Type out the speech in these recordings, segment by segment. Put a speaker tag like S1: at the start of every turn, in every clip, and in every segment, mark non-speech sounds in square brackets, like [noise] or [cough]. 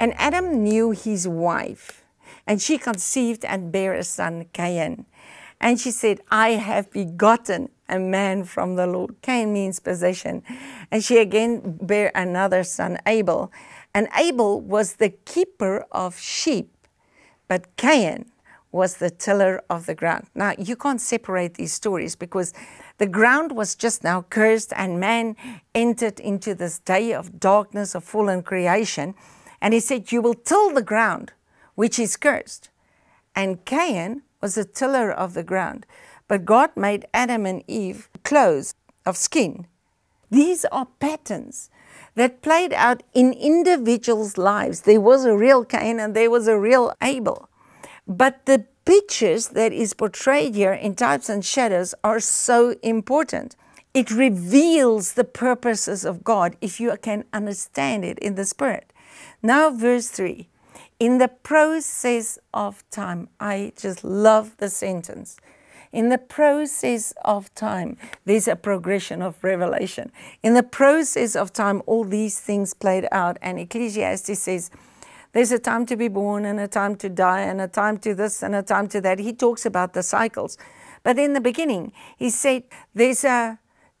S1: And Adam knew his wife, and she conceived and bare a son, Cain. And she said, I have begotten a man from the Lord. Cain means possession. And she again bare another son, Abel. And Abel was the keeper of sheep, but Cain was the tiller of the ground. Now, you can't separate these stories because the ground was just now cursed and man entered into this day of darkness of fallen creation. And he said, You will till the ground which is cursed. And Cain was the tiller of the ground. But God made Adam and Eve clothes of skin. These are patterns that played out in individuals' lives. There was a real Cain and there was a real Abel. But the pictures that is portrayed here in types and shadows are so important. It reveals the purposes of God if you can understand it in the Spirit. Now, verse 3 In the process of time, I just love the sentence. In the process of time, there's a progression of revelation. In the process of time, all these things played out. And Ecclesiastes says, there's a time to be born and a time to die and a time to this and a time to that. He talks about the cycles. But in the beginning, he said there's a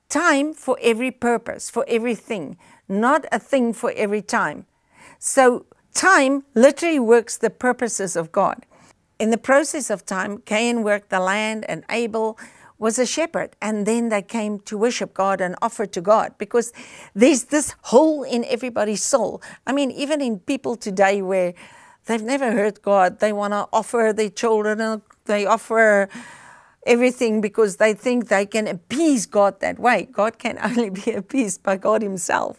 S1: time for every purpose, for everything, not a thing for every time. So time literally works the purposes of God. In the process of time, Cain worked the land and Abel was a shepherd. And then they came to worship God and offer to God because there's this hole in everybody's soul. I mean, even in people today where they've never heard God, they want to offer their children, uh, they offer everything because they think they can appease God that way. God can [laughs] only be appeased by God Himself.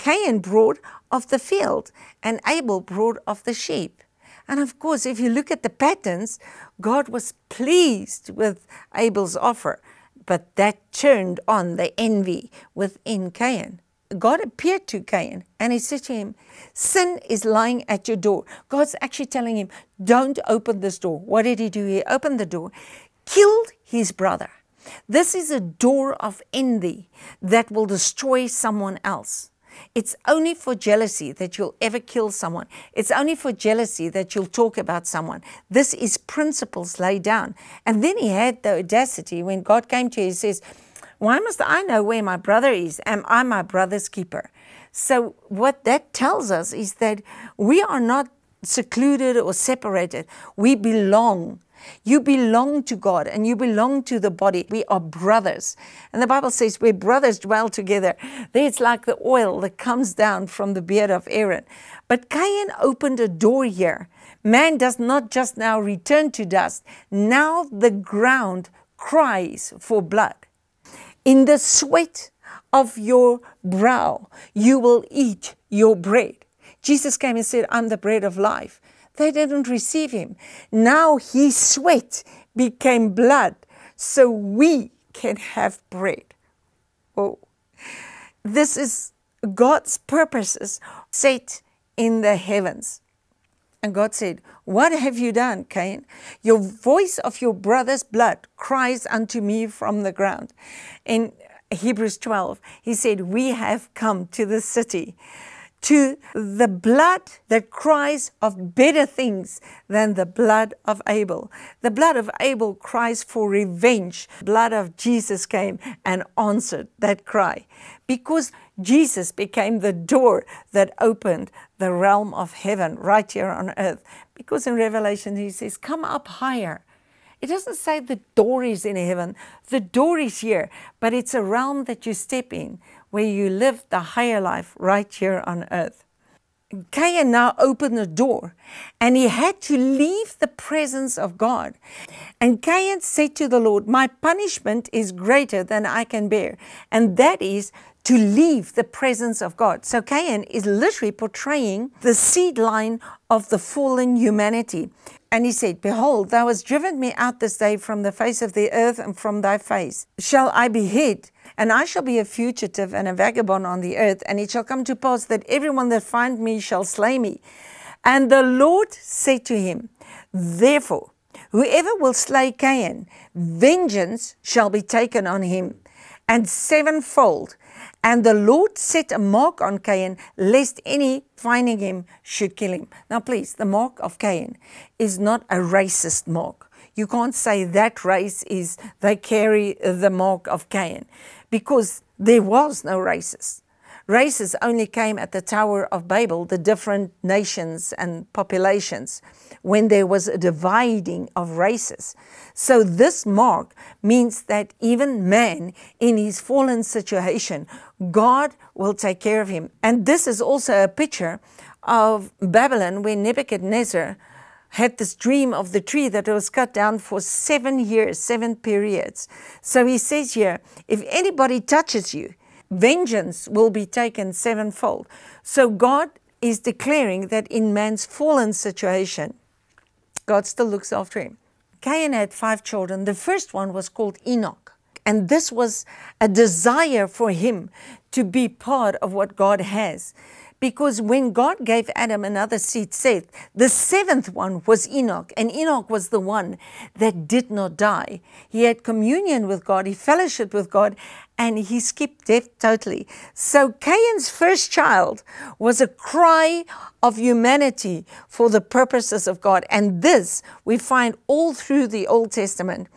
S1: Cain brought of the field, and Abel brought of the sheep. And of course, if you look at the patterns, God was pleased with Abel's offer, but that turned on the envy within Cain. God appeared to Cain and he said to him, Sin is lying at your door. God's actually telling him, Don't open this door. What did he do? He opened the door, killed his brother. This is a door of envy that will destroy someone else. It's only for jealousy that you'll ever kill someone. It's only for jealousy that you'll talk about someone. This is principles laid down. And then he had the audacity when God came to him, he says, Why must I know where my brother is? Am I my brother's keeper? So, what that tells us is that we are not secluded or separated. We belong you belong to God and you belong to the body. We are brothers. And the Bible says where brothers dwell together, it's like the oil that comes down from the beard of Aaron. But Cain opened a door here. Man does not just now return to dust. Now the ground cries for blood. In the sweat of your brow, you will eat your bread. Jesus came and said, I'm the bread of life. They didn't receive him. Now his sweat became blood so we can have bread. Oh, this is God's purposes set in the heavens. And God said, What have you done, Cain? Your voice of your brother's blood cries unto me from the ground. In Hebrews 12, he said, We have come to the city to the blood that cries of better things than the blood of Abel. The blood of Abel cries for revenge. Blood of Jesus came and answered that cry because Jesus became the door that opened the realm of heaven right here on earth. Because in Revelation he says, Come up higher. It doesn't say the door is in heaven, the door is here, but it's a realm that you step in where you live the higher life right here on earth. Cain now opened the door and he had to leave the presence of God. And Cain said to the Lord, My punishment is greater than I can bear. And that is to leave the presence of God. So Cain is literally portraying the seed line of the fallen humanity. And he said, Behold, thou hast driven me out this day from the face of the earth and from thy face. Shall I be hid? And I shall be a fugitive and a vagabond on the earth, and it shall come to pass that everyone that find me shall slay me. And the Lord said to him, Therefore, whoever will slay Cain, vengeance shall be taken on him, and sevenfold. And the Lord set a mark on Cain, lest any finding him should kill him. Now, please, the mark of Cain is not a racist mark. You can't say that race is, they carry the mark of Cain, because there was no races. Races only came at the Tower of Babel, the different nations and populations, when there was a dividing of races. So this mark means that even man in his fallen situation, God will take care of him. And this is also a picture of Babylon where Nebuchadnezzar had this dream of the tree that was cut down for seven years, seven periods. So he says here, if anybody touches you, vengeance will be taken sevenfold. So God is declaring that in man's fallen situation, God still looks after him. Cain had five children. The first one was called Enoch. And this was a desire for him to be part of what God has. Because when God gave Adam another seed, Seth, the seventh one was Enoch. And Enoch was the one that did not die. He had communion with God, he fellowshiped with God, and he skipped death totally. So Cain's first child was a cry of humanity for the purposes of God. And this we find all through the Old Testament.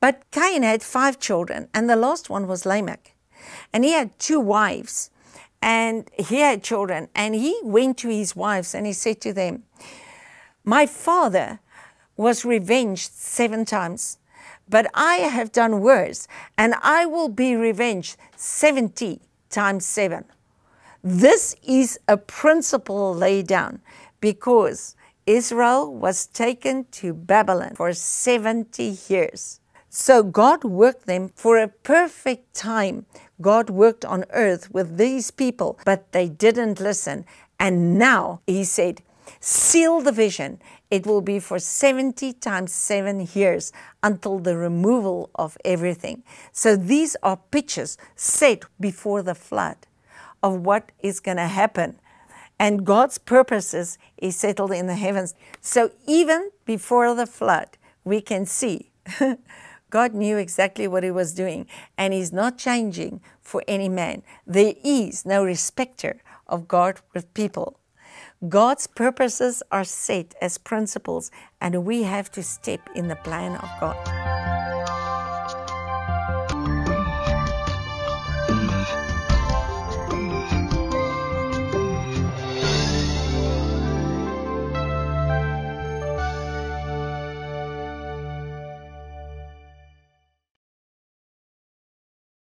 S1: But Cain had five children, and the last one was Lamech. And he had two wives and he had children. And he went to his wives and he said to them, My father was revenged seven times, but I have done worse, and I will be revenged 70 times seven. This is a principle laid down because Israel was taken to Babylon for 70 years. So God worked them for a perfect time. God worked on earth with these people, but they didn't listen. And now he said, seal the vision. It will be for 70 times seven years until the removal of everything. So these are pictures set before the flood of what is going to happen. And God's purposes is settled in the heavens. So even before the flood, we can see [laughs] God knew exactly what he was doing, and he's not changing for any man. There is no respecter of God with people. God's purposes are set as principles, and we have to step in the plan of God.